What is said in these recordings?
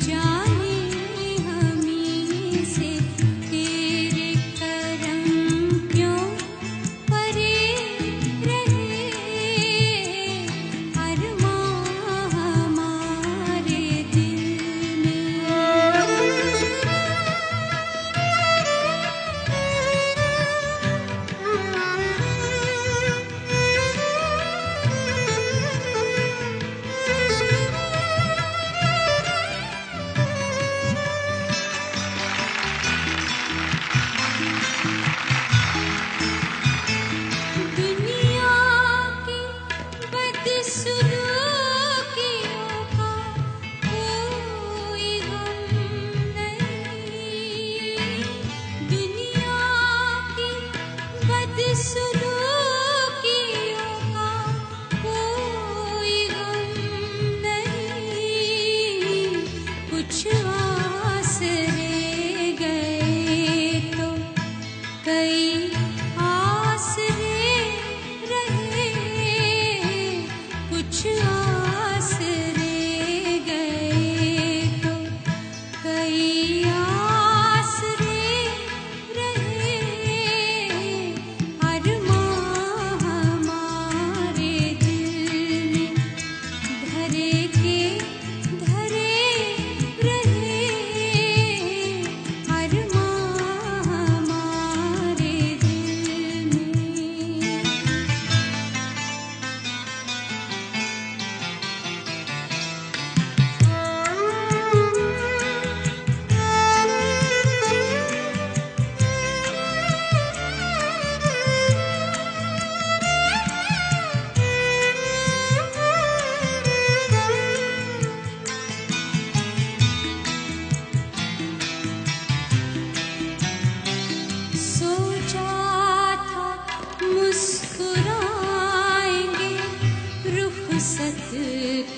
Jump.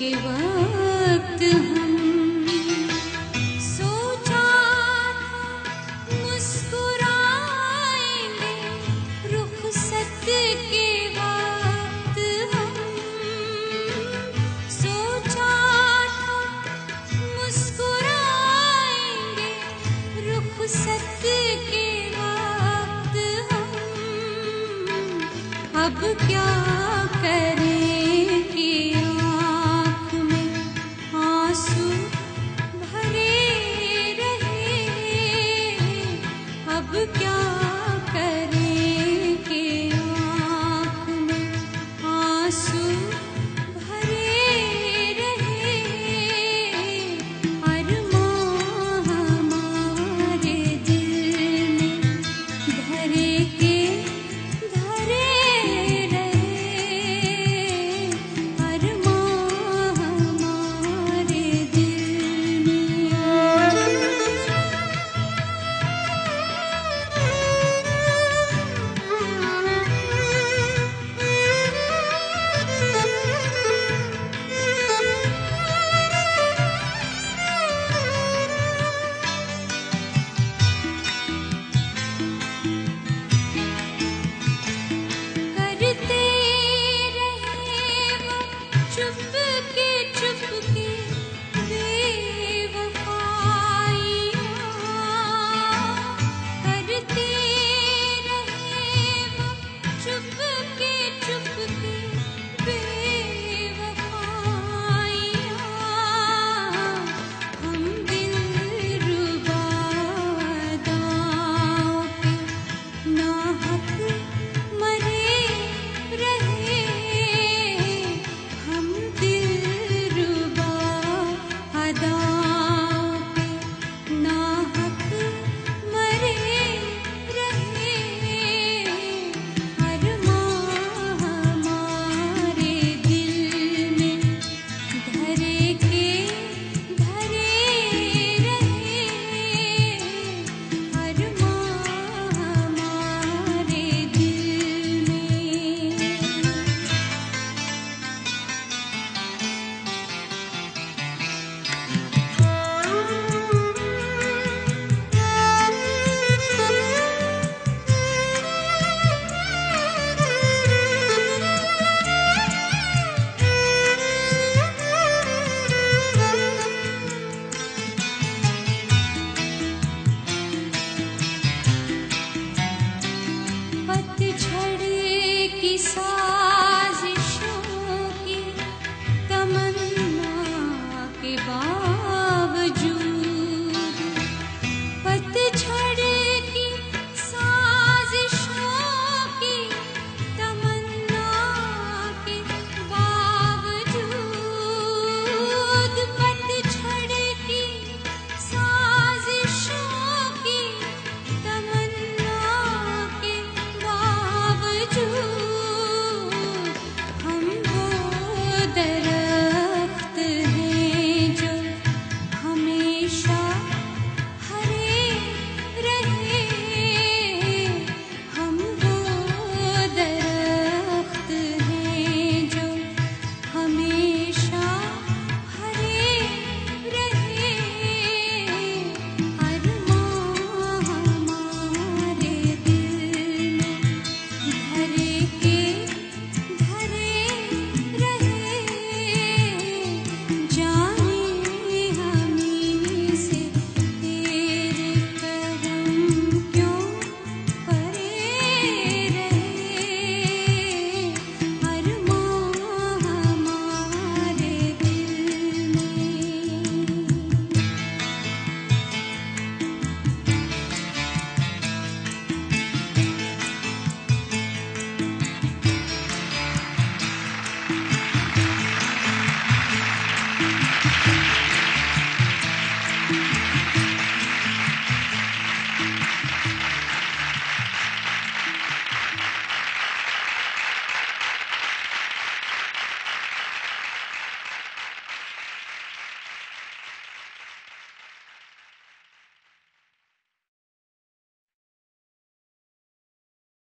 के वक्त हाँ। True. Kiki.